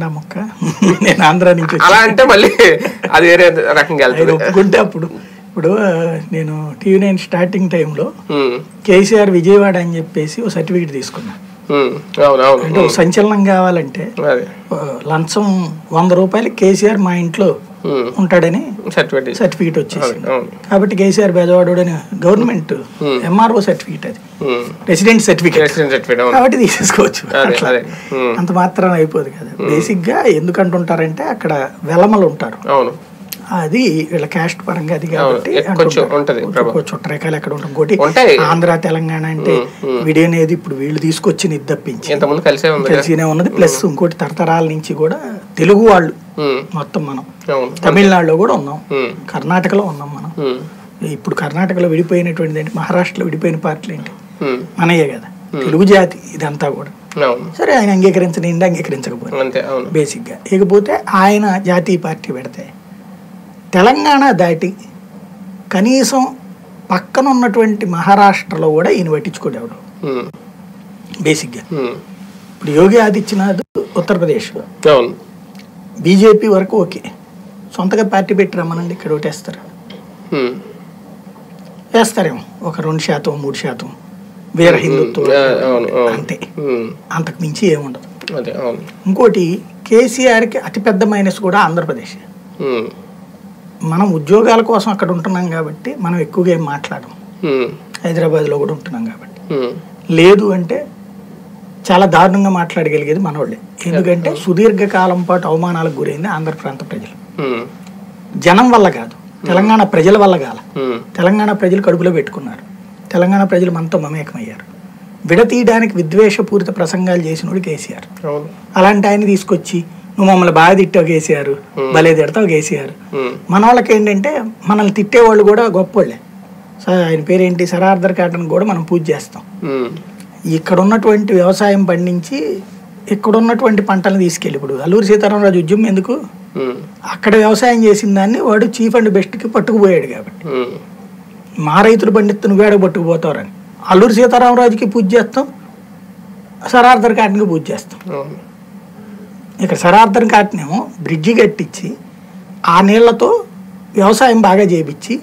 ఆ ముక్క? నేను ఆంధ్ర నుంచి అలా అంటే మళ్ళీ అది వేరే రకంగా వెళ్తుంది. ఒప్పుకుంటే అప్పుడు. ఇప్పుడు నేను టీవీ నైన్ స్టార్టింగ్ టైంలో కేసీఆర్ విజయవాడ అని చెప్పేసి ఓ సర్టిఫికేట్ తీసుకున్నా. అంటే సంచలనం కావాలంటే లంచం వంద రూపాయలు కేసీఆర్ మా ఇంట్లో ఉంటాడని సర్టిఫికేట్ అవును కాబట్టి కేసీఆర్ బెజవాడు అని గవర్నమెంట్ ఎంఆర్ఓ సర్టిఫికేట్ అది. రెసిడెంట్ సర్టిఫికేట్ రెసిడెంట్ సర్టిఫికేట్ కాబట్టి తీసేసుకోవచ్చు. ఉమ్, అంత మాత్రం అయిపోదు కదా. బేసిక్గా ఎందుకంటుంటారంటే అక్కడ వెలమలు ఉంటారు. అది వీళ్ళ క్యాస్ట్ పరంగా అది కాబట్టి. చుట్టరేఖలు ఎక్కడ ఉంటాం. ఇంకోటి. ఆంధ్ర తెలంగాణ అంటే విడేనేది ఇప్పుడు వీళ్ళు తీసుకొచ్చి నిద్దప్పించి ఇంతకుముందు కలిసే ఉంది కదా. తెలిసినే ఉన్నది. ప్లస్ ఇంకోటి తరతరాల నుంచి కూడా తెలుగు వాళ్ళు మొత్తం మనం. తమిళనాడులో కూడా ఉన్నాం. ఉమ్, కర్ణాటకలో ఉన్నాం మనం. ఉమ్, ఇప్పుడు కర్ణాటకలో విడిపోయినటువంటిది ఏంటి? మహారాష్ట్రలో విడిపోయిన పార్టీలు ఏంటి? ఉమ్, మనయ్యే కదా. తెలుగు జాతి ఇదంతా కూడా. సరే ఆయన అంగీకరించని ఇండి అంగీకరించకపోతే బేసిక్గా. ఇకపోతే ఆయన జాతీయ పార్టీ పెడితే తెలంగాణ దాటి కనీసం పక్కన ఉన్నటువంటి మహారాష్ట్రలో కూడా ఈయన పట్టించుకోలేవడం బేసిక్గా. ఇప్పుడు యోగి ఆదిత్యనాథ్ ఉత్తరప్రదేశ్లో. అవును. బీజేపీ వరకు ఓకే. సొంతగా పార్టీ పెట్టి రమ్మనండి ఇక్కడ ఓటేస్తారు. వేస్తారేమో. ఒక రెండు శాతం మూడు శాతం. వీర హిందుత్వం అంతే. అంతకు మించి ఏముండదు. ఇంకోటి కేసీఆర్కి అతిపెద్ద మైనస్ కూడా ఆంధ్రప్రదేశ్. మనం ఉద్యోగాల కోసం అక్కడ ఉంటున్నాం కాబట్టి మనం ఎక్కువగా ఏం మాట్లాడం ఉమ్, హైదరాబాద్లో కూడా ఉంటున్నాం కాబట్టి. లేదు అంటే చాలా దారుణంగా మాట్లాడగలిగేది మనోళ్ళే. ఎందుకంటే సుదీర్ఘకాలం పాటు అవమానాలకు గురైంది ఆంధ్ర ప్రాంత ప్రజలు. జనం వల్ల కాదు తెలంగాణ ప్రజల వల్ల కాల. తెలంగాణ ప్రజలు కడుపులో పెట్టుకున్నారు. తెలంగాణ ప్రజలు మనతో మమేకమయ్యారు. విడతీయడానికి విద్వేషపూరిత ప్రసంగాలు చేసినోడు కేసీఆర్. అలాంటి ఆయన తీసుకొచ్చి నువ్వు మమ్మల్ని బాగా తిట్టావు కేసీఆర్. భలే తిడతావు కేసీఆర్. మన వాళ్ళకి ఏంటంటే మనల్ని తిట్టేవాళ్ళు కూడా గొప్పోళ్ళే. సో ఆయన పేరేంటి? సరార్దర్ కాటన్ కూడా మనం పూజ చేస్తాం. ఇక్కడ ఉన్నటువంటి వ్యవసాయం పండించి ఇక్కడ ఉన్నటువంటి పంటలను తీసుకెళ్ళి ఇప్పుడు అల్లూరి సీతారామరాజు ఉద్యమం ఎందుకు? అక్కడ వ్యవసాయం చేసిన దాన్ని వాడు చీఫ్ అండ్ బెస్ట్కి పట్టుకుపోయాడు కాబట్టి. మా రైతులు పండిత్తు నువ్వేడ పట్టుకుపోతారని అల్లూరి సీతారామరాజుకి పూజ చేస్తాం సరార్దర్ కాటన్కి పూజ చేస్తాం. ఇక్కడ సరార్దర్ కాటనేమో బ్రిడ్జి కట్టించి ఆ నీళ్ళతో వ్యవసాయం బాగా చేపించి